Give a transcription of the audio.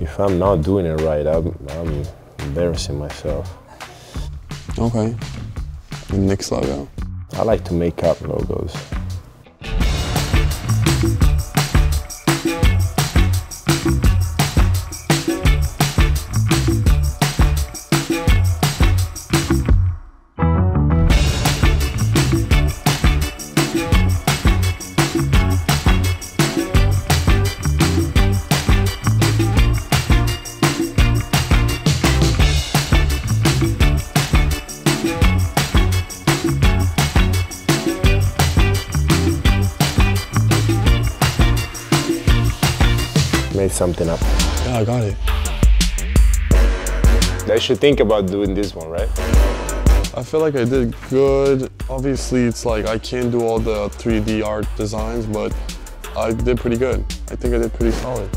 if I'm not doing it right, I'm, I'm embarrassing myself. Okay. The Knicks logo. I like to make up logos. Made something up. Yeah, I got it. I should think about doing this one, right? I feel like I did good. Obviously, it's like I can't do all the 3D art designs, but I did pretty good. I think I did pretty solid.